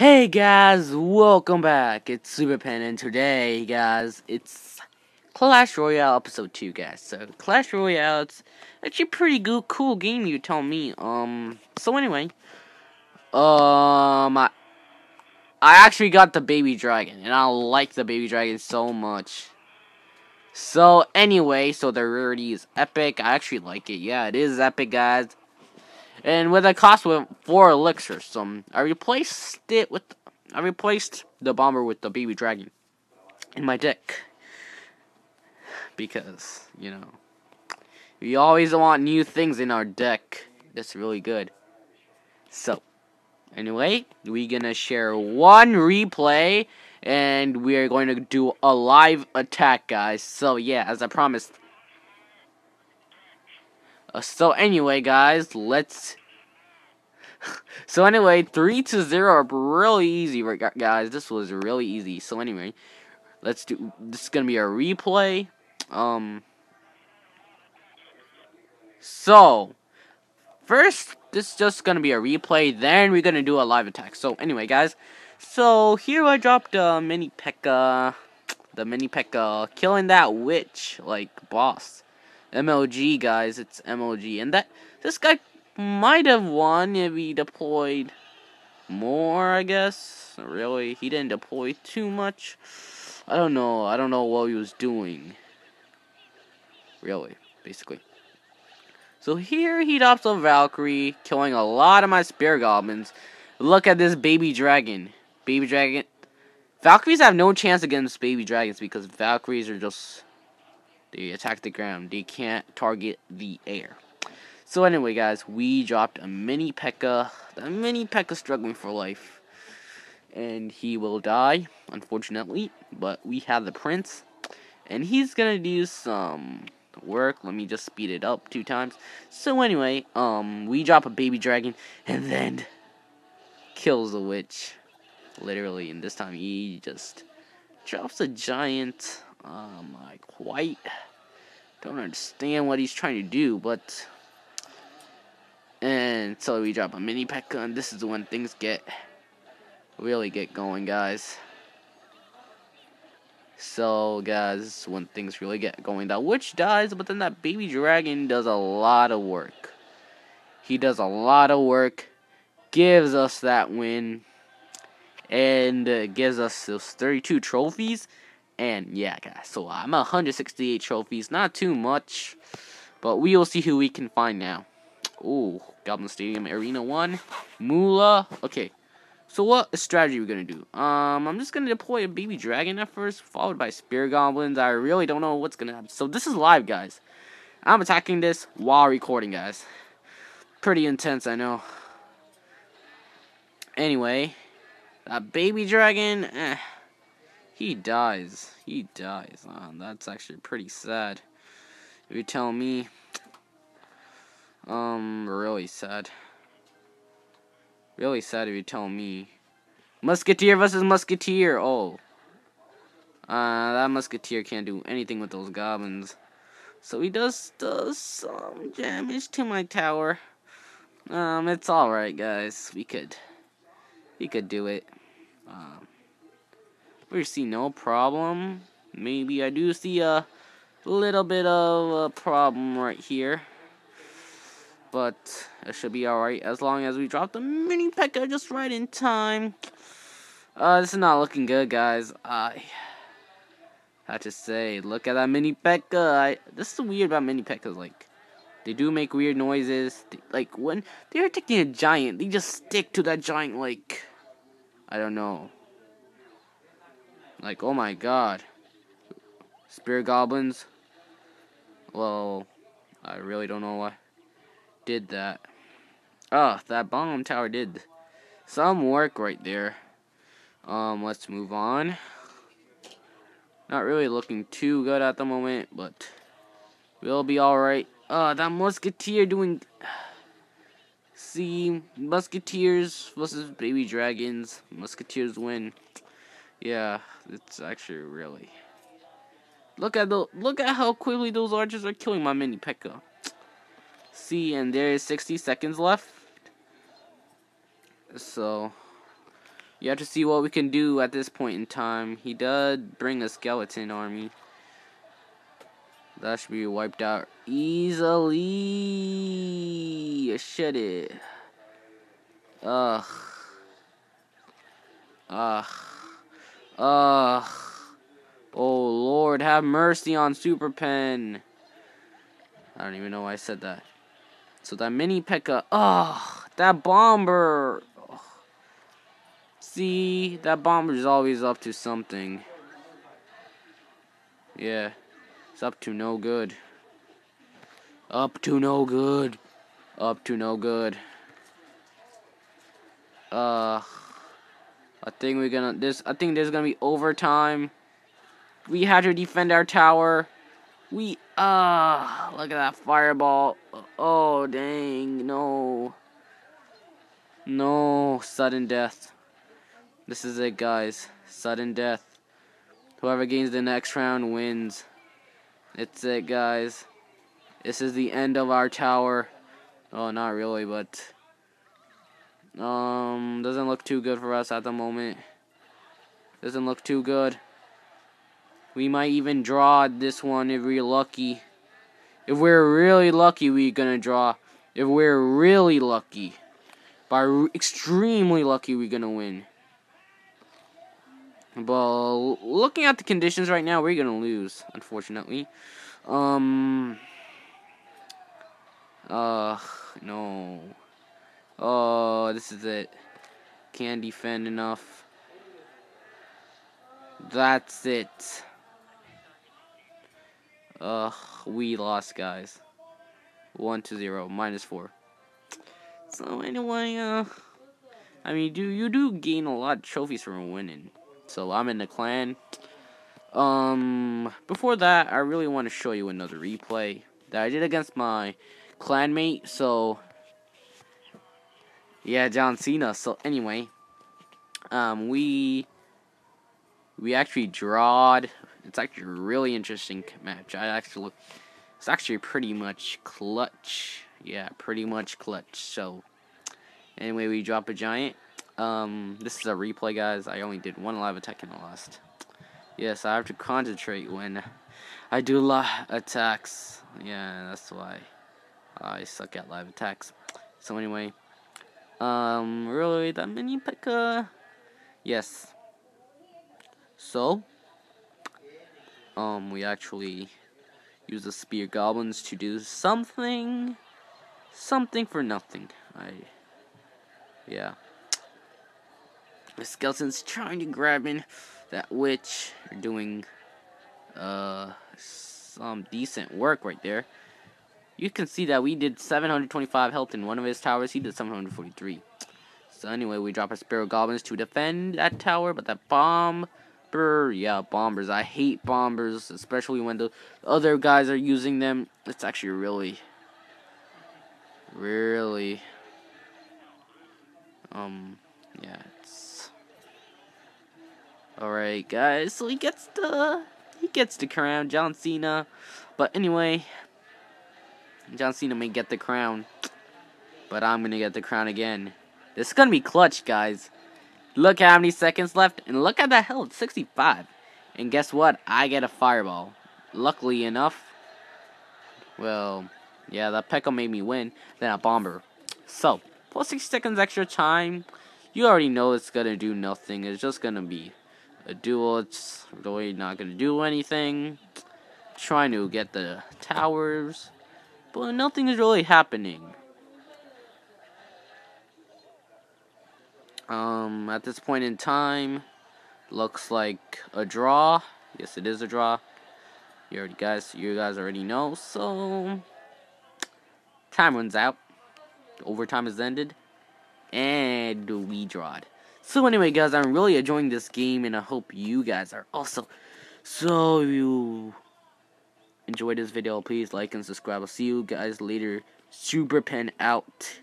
Hey guys, welcome back. It's Superpen, and today, guys, it's Clash Royale episode two, guys. So Clash Royale, it's actually a pretty good, cool game. You tell me. Um. So anyway, um, I, I actually got the baby dragon, and I like the baby dragon so much. So anyway, so the rarity is epic. I actually like it. Yeah, it is epic, guys. And with a cost of four elixirs, so I replaced it with I replaced the bomber with the baby dragon in my deck. Because, you know, we always want new things in our deck. That's really good. So, anyway, we're gonna share one replay and we are going to do a live attack, guys. So, yeah, as I promised, uh, so anyway, guys, let's. so anyway, three to zero, really easy, right, guys. This was really easy. So anyway, let's do. This is gonna be a replay. Um. So, first, this is just gonna be a replay. Then we're gonna do a live attack. So anyway, guys. So here I dropped a mini P.E.K.K.A. The mini P.E.K.K.A. killing that witch like boss. MLG, guys. It's MLG. And that this guy might have won if he deployed more, I guess. Really, he didn't deploy too much. I don't know. I don't know what he was doing. Really, basically. So here he adopts a Valkyrie, killing a lot of my spear Goblins. Look at this baby dragon. Baby dragon. Valkyries have no chance against baby dragons because Valkyries are just they attack the ground. They can't target the air. So anyway, guys, we dropped a mini P.E.K.K.A. The mini P.E.K.K.A. struggling for life. And he will die, unfortunately. But we have the prince. And he's gonna do some work. Let me just speed it up two times. So anyway, um, we drop a baby dragon. And then kills the witch. Literally. And this time he just drops a giant um, I quite don't understand what he's trying to do, but and so we drop a mini P.E.K.K.A. and this is when things get really get going, guys. So, guys, when things really get going, that witch dies, but then that baby dragon does a lot of work. He does a lot of work, gives us that win, and uh, gives us those 32 trophies. And yeah, guys, so I'm 168 trophies, not too much, but we will see who we can find now. Ooh, Goblin Stadium Arena 1, Moolah. Okay, so what strategy are we going to do? Um, I'm just going to deploy a baby dragon at first, followed by spear Goblins. I really don't know what's going to happen. So this is live, guys. I'm attacking this while recording, guys. Pretty intense, I know. Anyway, that baby dragon, eh. He dies. He dies. Oh, that's actually pretty sad. If you tell me. Um, really sad. Really sad if you tell me. Musketeer versus Musketeer. Oh. Uh, that Musketeer can't do anything with those goblins. So he does, does some damage to my tower. Um, it's alright, guys. We could, we could do it. Um, we see no problem. Maybe I do see a little bit of a problem right here. But it should be alright as long as we drop the mini P.E.K.K.A. just right in time. Uh, this is not looking good, guys. I have to say, look at that mini P.E.K.K.A. I, this is weird about mini P.E.K.K.A.s. Like, they do make weird noises. They, like, when they're attacking a giant, they just stick to that giant, like, I don't know. Like, oh my god. Spear goblins. Well, I really don't know why did that. Oh, that bomb tower did some work right there. Um, let's move on. Not really looking too good at the moment, but we'll be alright. Uh, that musketeer doing... See, musketeers versus baby dragons. Musketeers win. Yeah, it's actually really. Look at the look at how quickly those archers are killing my mini P.E.K.K.A. See, and there is 60 seconds left. So, You have to see what we can do at this point in time. He did bring a skeleton army. That should be wiped out easily. Shut it. Ugh. Ugh. Ugh. Oh Lord, have mercy on Super Pen. I don't even know why I said that. So that mini P.E.K.K.A. Ugh. That bomber. See, that bomber's always up to something. Yeah, it's up to no good. Up to no good. Up to no good. Uh, I think we're gonna this. I think there's gonna be overtime. We had to defend our tower. We ah, uh, look at that fireball. Oh dang, no. No, sudden death. This is it, guys. Sudden death. Whoever gains the next round wins. It's it, guys. This is the end of our tower. Oh, not really, but... Um, doesn't look too good for us at the moment. Doesn't look too good. We might even draw this one if we're lucky. If we're really lucky, we're gonna draw. If we're really lucky. By extremely lucky, we're gonna win. But looking at the conditions right now, we're gonna lose, unfortunately. Um. Uh, no. Oh, this is it. Can't defend enough. That's it. Ugh, we lost, guys. 1 to 0, minus 4. So anyway, uh, I mean, do you do gain a lot of trophies from winning? So I'm in the clan. Um, before that, I really want to show you another replay that I did against my clanmate. So yeah, John Cena. So anyway, um, we we actually drawed. It's actually a really interesting match. I actually look. It's actually pretty much clutch. Yeah, pretty much clutch. So, anyway, we drop a giant. Um, this is a replay, guys. I only did one live attack in the last. Yes, I have to concentrate when I do live attacks. Yeah, that's why I suck at live attacks. So anyway, um, really, that mini P.E.K.K.A. Yes. So, um, we actually use the spear goblins to do something, something for nothing. I, yeah. The skeleton's trying to grab in that witch. are doing, uh, some decent work right there. You can see that we did 725 health in one of his towers. He did 743. So anyway, we drop our Spear Goblins to defend that tower, but that bomb yeah, bombers. I hate bombers, especially when the other guys are using them. It's actually really, really, um, yeah, it's all right, guys. So he gets the he gets the crown, John Cena. But anyway, John Cena may get the crown, but I'm gonna get the crown again. This is gonna be clutch, guys. Look how many seconds left, and look at that health, 65. And guess what? I get a fireball. Luckily enough, well, yeah, that P.E.K.K.A. made me win. Then a bomber. So, plus 60 seconds extra time. You already know it's gonna do nothing. It's just gonna be a duel. It's really not gonna do anything. Trying to get the towers, but nothing is really happening. Um, at this point in time, looks like a draw. Yes, it is a draw. You already guys, you guys already know. So, time runs out. Overtime is ended, and we drawed. So anyway, guys, I'm really enjoying this game, and I hope you guys are also. So you enjoyed this video, please like and subscribe. I'll see you guys later. Super Pen out.